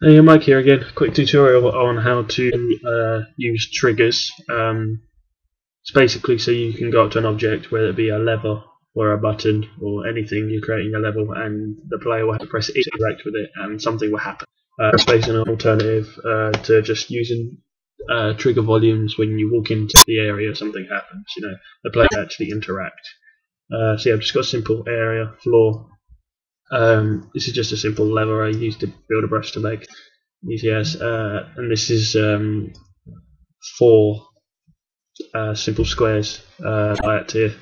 Hey, Mike here again. Quick tutorial on how to uh, use triggers. Um, it's basically so you can go up to an object, whether it be a lever or a button or anything, you're creating a level and the player will have to press interact with it and something will happen. Uh, it's basically an alternative uh, to just using uh, trigger volumes when you walk into the area, something happens. You know, the player actually interact. Uh, so yeah, I've just got a simple area, floor, um, this is just a simple lever I used to build a brush to make ETS, uh, and this is um, four uh, simple squares uh, I had to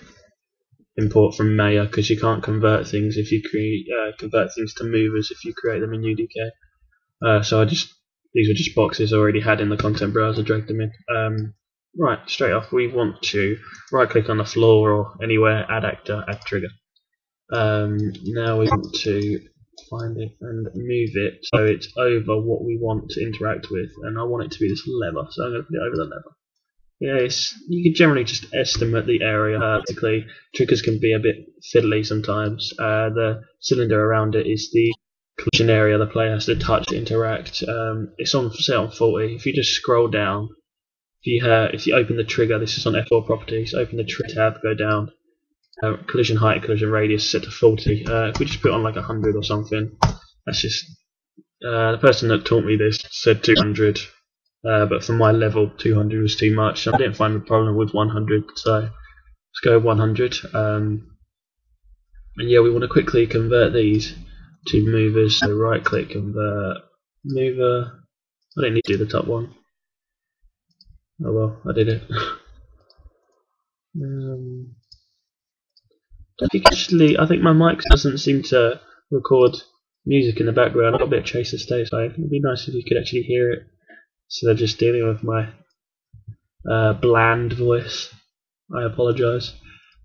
import from Maya because you can't convert things if you create uh, convert things to movers if you create them in UDK. Uh, so I just these were just boxes I already had in the content browser, dragged them in. Um, right, straight off we want to right click on the floor or anywhere, add actor, add trigger. Um, now we want to find it and move it so it's over what we want to interact with. And I want it to be this lever so I'm going to put it over the lever. Yeah you can generally just estimate the area basically triggers can be a bit fiddly sometimes. Uh, the cylinder around it is the collision area the player has to touch to interact. Um, it's on set on 40 if you just scroll down if you, uh, if you open the trigger this is on F4 properties open the trigger tab go down uh, collision height, collision radius set to 40. Uh, if we just put on like 100 or something, that's just. Uh, the person that taught me this said 200, uh, but for my level, 200 was too much. I didn't find a problem with 100, so let's go 100. Um, and yeah, we want to quickly convert these to movers. So right click, convert mover. I didn't need to do the top one. Oh well, I did it. um, I think actually, I think my mic doesn't seem to record music in the background. I've got a bit of chaser stay, so it'd be nice if you could actually hear it instead of just dealing with my uh, bland voice. I apologise.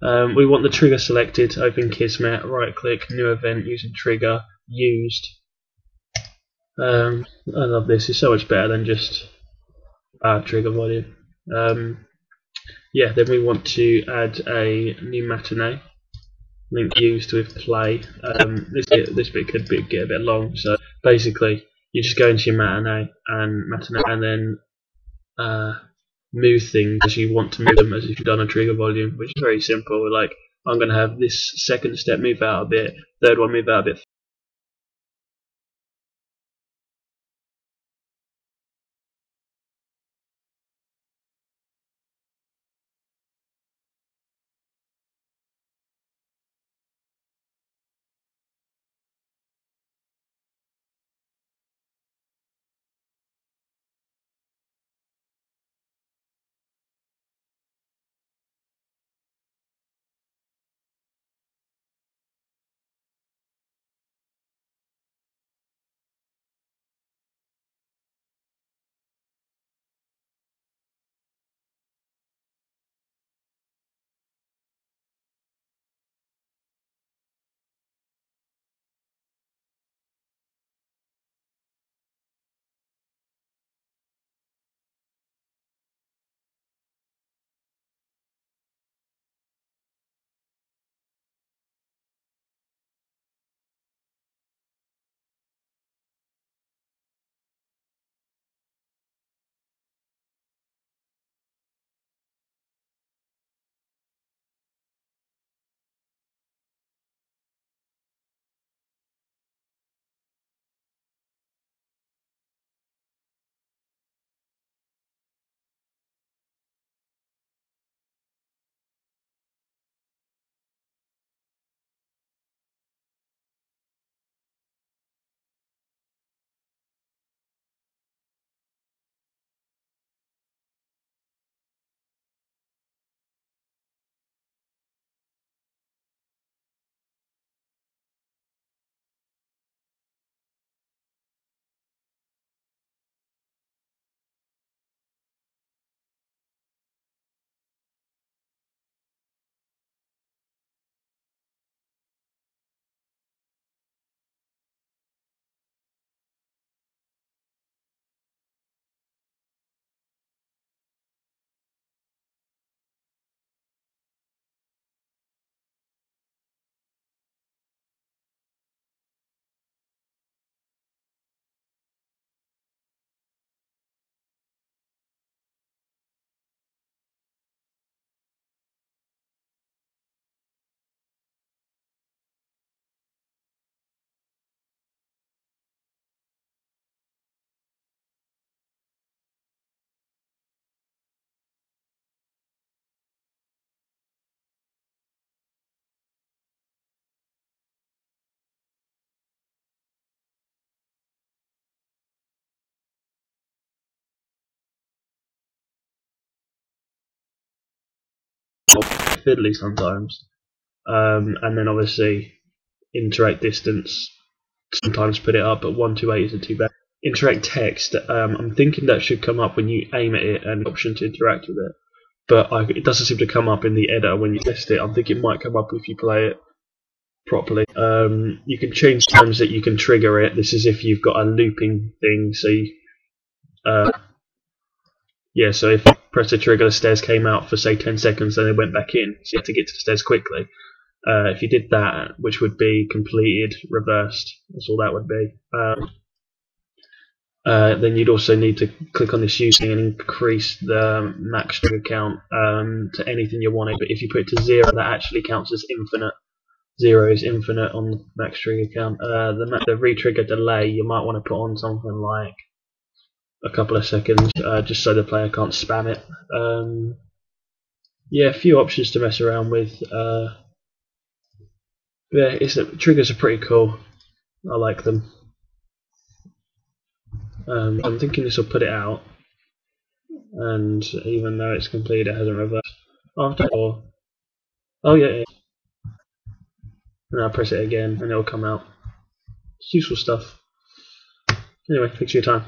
Um, we want the trigger selected, open Kismet, right click, new event, using trigger, used. Um, I love this, it's so much better than just uh, trigger volume. Um, yeah, then we want to add a new matinee used with play. Um, this bit, this bit could be, get a bit long, so basically you just go into your matinee and matinee and then uh, move things as you want to move them as if you've done a trigger volume, which is very simple. Like I'm going to have this second step move out a bit, third one move out a bit fiddly sometimes. Um, and then obviously interact distance sometimes put it up, but one two eight isn't too bad. Interact text. Um, I'm thinking that should come up when you aim at it and option to interact with it, but I, it doesn't seem to come up in the editor when you test it. I'm thinking it might come up if you play it properly. Um, you can change times that you can trigger it. This is if you've got a looping thing. So, you, uh, yeah. So if press the trigger, the stairs came out for say 10 seconds, then they went back in. So you have to get to the stairs quickly. Uh, if you did that, which would be completed, reversed, that's all that would be. Um, uh, then you'd also need to click on this using and increase the max trigger count um, to anything you wanted. But if you put it to zero, that actually counts as infinite. Zero is infinite on the max trigger count. Uh, the, the retrigger delay you might want to put on something like a couple of seconds, uh, just so the player can't spam it. Um, yeah, a few options to mess around with. Uh, yeah, it's a, triggers are pretty cool. I like them. Um, I'm thinking this will put it out, and even though it's complete, it hasn't reversed. After oh yeah, yeah. and I'll press it again, and it'll come out. It's useful stuff. Anyway, thanks for your time.